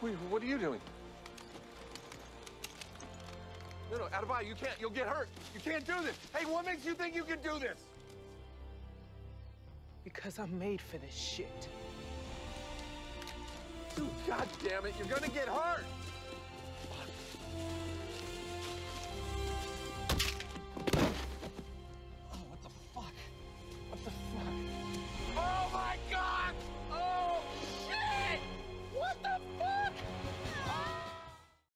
Wait, what are you doing? No, no, Adebayo, you can't. You'll get hurt. You can't do this. Hey, what makes you think you can do this? Because I'm made for this shit. Dude, God damn it, you're gonna get hurt.